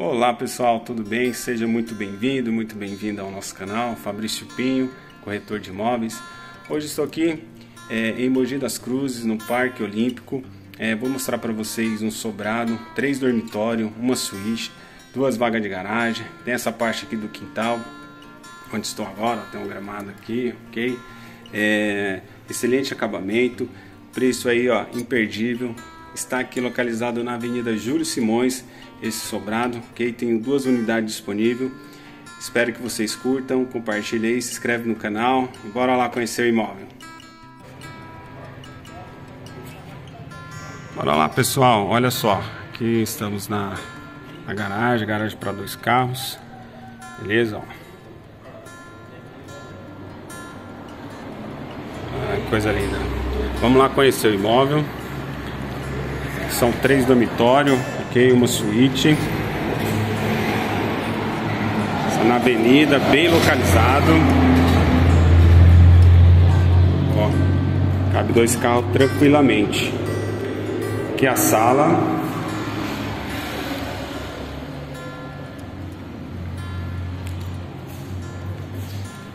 Olá pessoal, tudo bem? Seja muito bem-vindo, muito bem-vinda ao nosso canal, Fabrício Pinho, corretor de imóveis. Hoje estou aqui é, em Mogi das Cruzes, no Parque Olímpico. É, vou mostrar para vocês um sobrado, três dormitórios, uma suíte, duas vagas de garagem. Tem essa parte aqui do quintal, onde estou agora, tem um gramado aqui, ok? É, excelente acabamento, preço aí ó, imperdível. Está aqui localizado na Avenida Júlio Simões, esse sobrado, ok? Tenho duas unidades disponíveis. Espero que vocês curtam, compartilhem se inscreve no canal e bora lá conhecer o imóvel. Bora lá pessoal, olha só, aqui estamos na, na garagem, garagem para dois carros, beleza? Ó. Ah, coisa linda. Vamos lá conhecer o imóvel. São três dormitórios, ok? Uma suíte. Está na avenida, bem localizado. Ó, cabe dois carros tranquilamente. Aqui é a sala.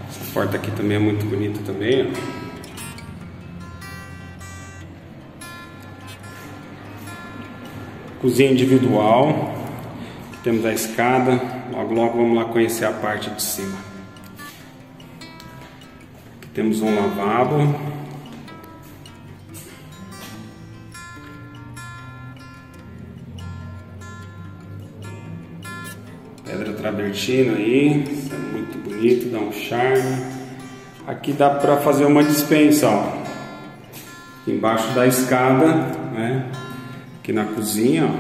Essa porta aqui também é muito bonita também, ó. Cozinha individual. Temos a escada. Logo, logo vamos lá conhecer a parte de cima. Aqui temos um lavabo. Pedra travertino aí, é muito bonito, dá um charme. Aqui dá para fazer uma dispensa, ó. Embaixo da escada, né? Aqui na cozinha, ó.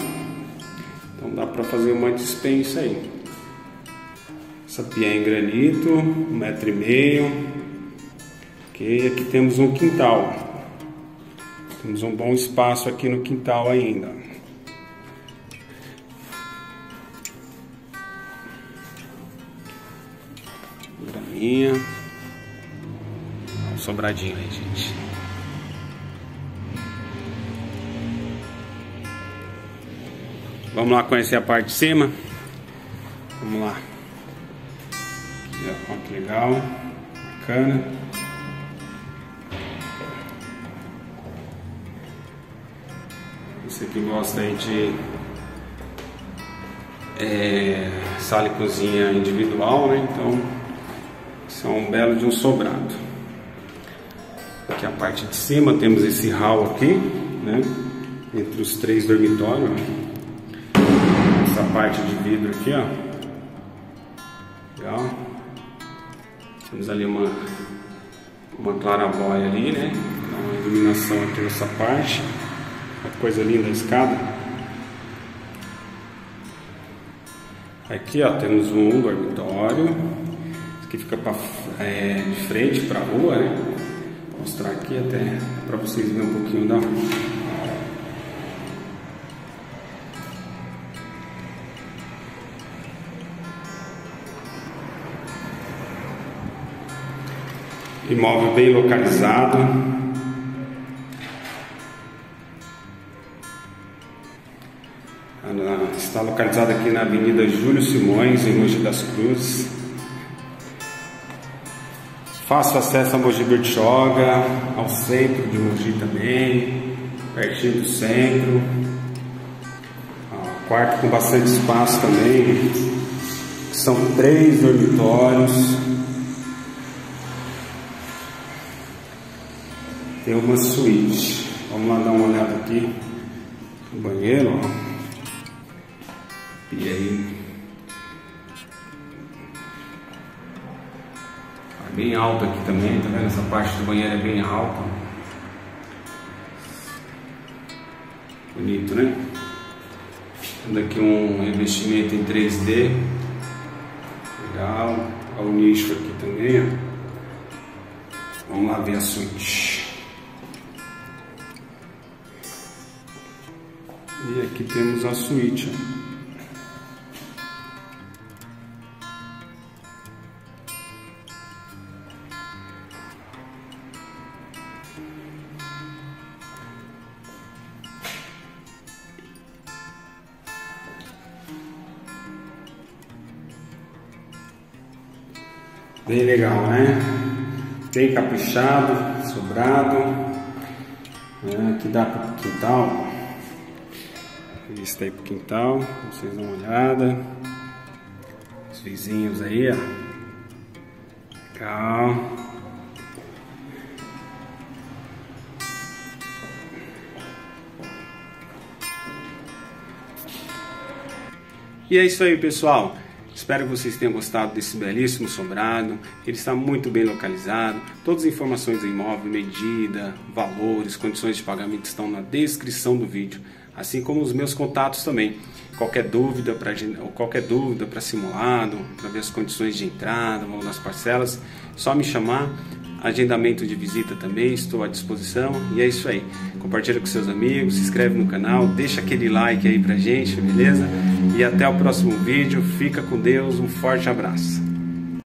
Então dá para fazer uma dispensa aí. Essa pia é em granito, um metro e meio. Ok, aqui temos um quintal. Temos um bom espaço aqui no quintal ainda. Graminha. Um sobradinho aí, gente. Vamos lá conhecer a parte de cima. Vamos lá. Ó, que legal. Bacana. Você que gosta aí de é, sala e cozinha individual, né? Então, isso é um belo de um sobrado. Aqui a parte de cima temos esse hall aqui, né? Entre os três dormitórios, parte de vidro aqui, ó. Legal. Temos ali uma, uma clarabóia ali, né? Uma iluminação aqui nessa parte. Uma coisa linda a escada. Aqui, ó, temos um dormitório. Esse aqui fica pra, é, de frente para a rua, né? Vou mostrar aqui até para vocês verem um pouquinho da Imóvel bem localizado. Está localizado aqui na Avenida Júlio Simões, em Mogi das Cruzes. Fácil acesso a Mogi Bertioga, ao centro de Mogi também, pertinho do centro. Quarto com bastante espaço também. São três dormitórios. Tem uma suíte. Vamos lá dar uma olhada aqui no banheiro, ó. E aí. Tá bem alto aqui também, tá vendo? Essa parte do banheiro é bem alta. Bonito, né? Tendo aqui um investimento em 3D. Legal. Olha o nicho aqui também. Vamos lá ver a suíte. E aqui temos a suíte. Bem legal, né? Bem caprichado, sobrado, né? que dá para o quintal. Vista aí pro quintal, vocês dão uma olhada. Os vizinhos aí, ó. Legal. E é isso aí, pessoal. Espero que vocês tenham gostado desse belíssimo sobrado. Ele está muito bem localizado. Todas as informações do imóvel, medida, valores, condições de pagamento estão na descrição do vídeo, assim como os meus contatos também. Qualquer dúvida para qualquer dúvida para simulado, para ver as condições de entrada, valor das parcelas, só me chamar. Agendamento de visita também, estou à disposição. E é isso aí. Compartilha com seus amigos, se inscreve no canal, deixa aquele like aí pra gente, beleza? E até o próximo vídeo. Fica com Deus. Um forte abraço.